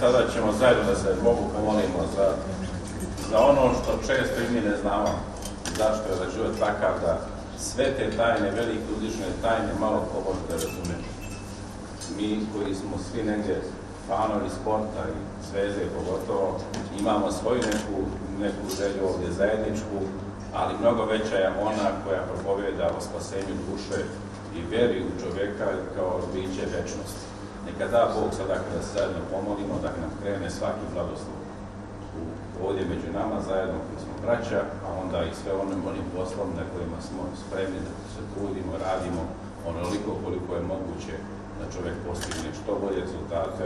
Sada ćemo zajedno da se Bogu pomolimo za, za ono što često i mi ne znamo. Zašto je da život takav da sve te tajne, velike uzvišne tajne, malo ko može da razume. Mi koji smo svi negdje fanovi sporta i sveze pogotovo, imamo svoju neku, neku želju ovdje zajedničku, ali mnogo veća je ona koja propovjeda o spasenju duše i veri u čovjeka kao biće večnosti. Neka da Bog sada kada se zajedno pomolimo, da nam krene svaki blagoslov ovdje među nama zajedno koji smo braća, a onda i sve onim, onim poslom na kojima smo spremni da se trudimo, radimo onoliko koliko je moguće da čovjek postigne što bolje rezultate,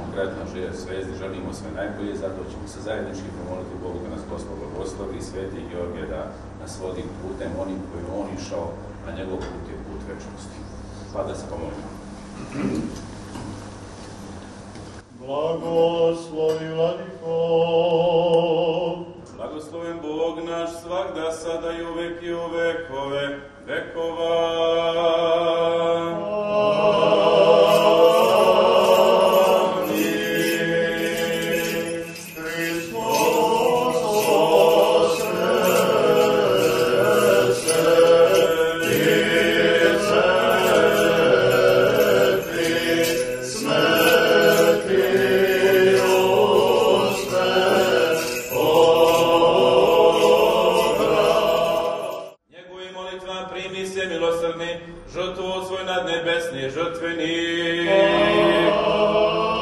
konkretno žive svezi, želimo sve najbolje, zato ćemo se zajednički pomoliti Bogu da nas Gospod blagoslovi i sveti Georgije da nas vodi putem onim koji on išao, a njegov put je put večnosti. Pa da se pomolimo. Blagoslovi vladiko. žrtvu svoju nad nebesný žrtvený. Amen.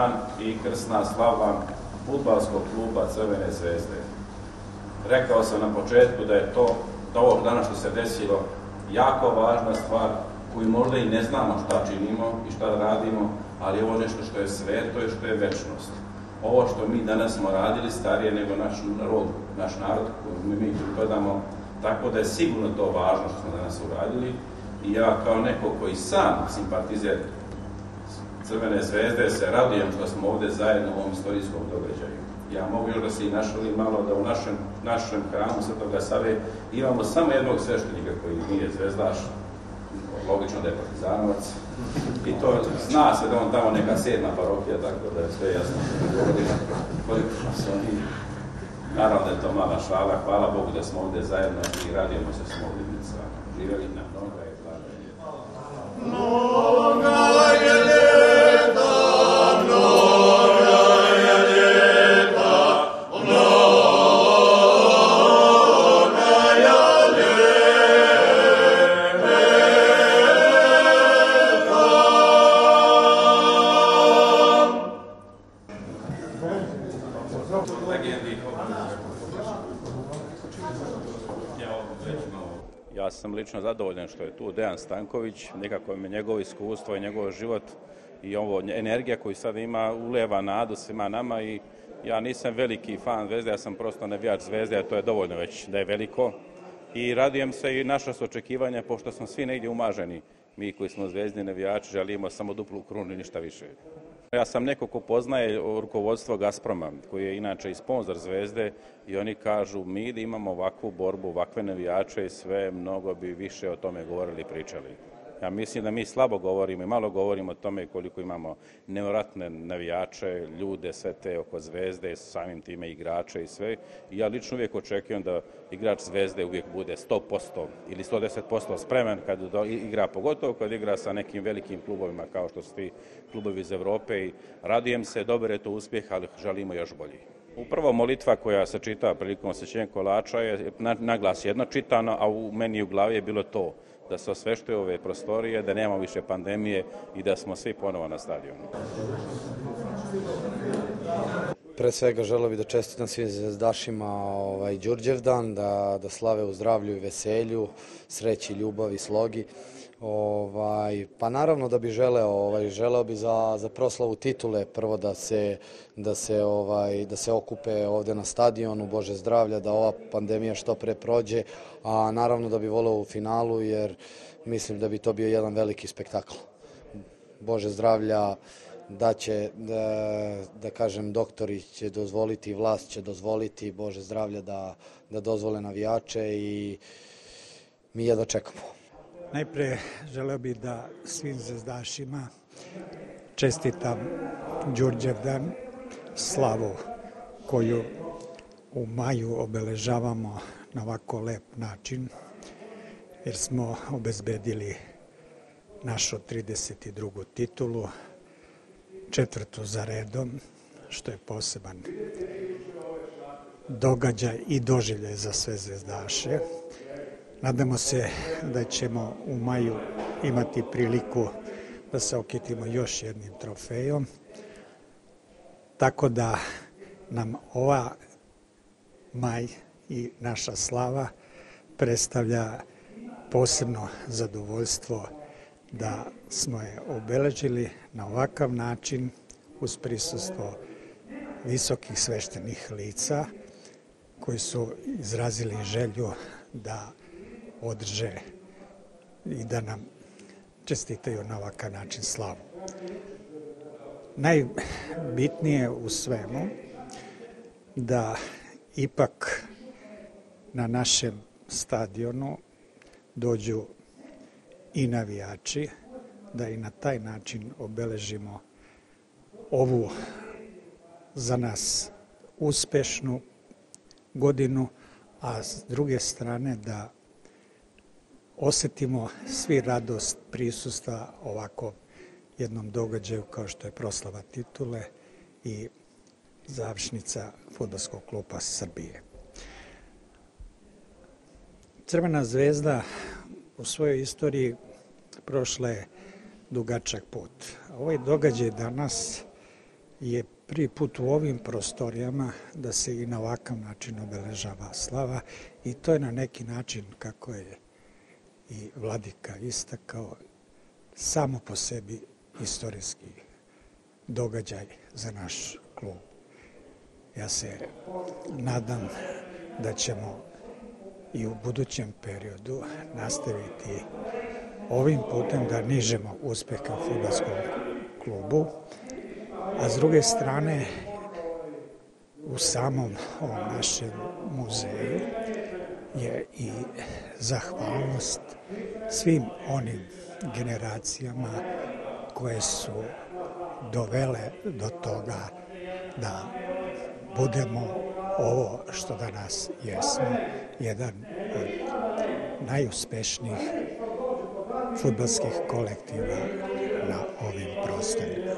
Dan i krsna slava futbalskog kluba Crvene zvezde. Rekao sam na početku da je to, da ovo danas što se desilo, jako važna stvar koju možda i ne znamo šta činimo i šta radimo, ali ovo nešto što je sveto i što je večnost. Ovo što mi danas smo radili starije nego naš rod, naš narod koji mi pripadamo, tako da je sigurno to važno što smo danas uradili i ja kao neko koji sam simpatizer Crvene zvezde se radujem što smo ovdje zajedno u ovom istorijskom događaju. Ja mogu još da se i našalim malo da u našem, našem hramu Svetoga Save imamo samo jednog sveštenika koji nije zvezdaš, logično da je partizanovac. I to zna se da on tamo neka sedma parokija, tako da je sve jasno. Naravno da je to mala šala, hvala Bogu da smo ovdje zajedno i radimo se s molitnicama. Živjeli na mnoga i blaga je. Mnoga je Ja sam lično zadovoljan što je tu Dejan Stanković, nekako me njegovo iskustvo i njegov život i ovo energija koju sad ima uleva nadu svima nama i Ja nisam veliki fan Zvezde, ja sam prosto navijač Zvezde, a to je dovoljno već da je veliko. I radujem se i naša su očekivanja, pošto smo svi negdje umaženi. Mi koji smo zvezdni navijači želimo samo duplu krunu i ništa više. Ja sam neko ko poznaje rukovodstvo Gazproma, koji je inače i sponsor Zvezde i oni kažu mi da imamo ovakvu borbu, ovakve navijače i sve, mnogo bi više o tome govorili i pričali. Ja mislim da mi slabo govorimo i malo govorimo o tome koliko imamo nevratne navijače, ljude, sve te oko zvezde, samim time igrače i sve. I ja lično uvijek očekujem da igrač zvezde uvijek bude 100% ili 110% spreman kad igra, pogotovo kad igra sa nekim velikim klubovima kao što su ti klubovi iz Europe i radujem se, dobar je to uspjeh, ali želimo još bolji. Upravo molitva koja se čita prilikom osjećenja kolača je naglas jedno čitano, a u meni u glavi je bilo to da se osveštuje ove prostorije, da nema više pandemije i da smo svi ponovo na stadionu. Pre svega želeo bih da čestitam svim zvezdašima ovaj, Đurđevdan, da, da slave u zdravlju i veselju, sreći, ljubavi, slogi. Ovaj, pa naravno da bi želeo, ovaj, želeo bi za, za proslavu titule prvo da se, da, se, ovaj, da se okupe ovde na stadionu, Bože zdravlja, da ova pandemija što pre prođe, a naravno da bi voleo u finalu jer mislim da bi to bio jedan veliki spektakl. Bože zdravlja, da će, da, da kažem, doktori će dozvoliti, vlast će dozvoliti, Bože zdravlja, da, da dozvole navijače i mi je da čekamo. Najpre želeo bih da svim zvezdašima čestitam Đurđevdan, slavu koju u maju obeležavamo na ovako lep način, jer smo obezbedili našu 32. titulu, četvrtu za redom, što je poseban događaj i doživljaj za sve zvezdaše. Nadamo se da ćemo u maju imati priliku da se okitimo još jednim trofejom. Tako da nam ova maj i naša slava predstavlja posebno zadovoljstvo da smo je obeležili na ovakav način uz prisustvo visokih sveštenih lica koji su izrazili želju da održe i da nam čestitaju na ovakav način slavu. Najbitnije u svemu da ipak na našem stadionu dođu i navijači, da i na taj način obeležimo ovu za nas uspešnu godinu, a s druge strane da osetimo svi radost prisustva ovako jednom događaju kao što je proslava titule i završnica futbolskog kluba Srbije. Crvena zvezda u svojoj istoriji prošla je dugačak put. Ovaj događaj danas je prvi put u ovim prostorijama da se i na ovakav način obeležava slava i to je na neki način kako je i vladika istakao samo po sebi istorijski događaj za naš klub. Ja se nadam da ćemo i u budućem periodu nastaviti ovim putem da nižemo uspeha u futbolskom klubu, a s druge strane u samom ovom našem muzeju je i zahvalnost svim onim generacijama koje su dovele do toga da budemo ovo što danas jesmo, jedan od najuspešnijih futbalskih kolektiva na ovim prostorima.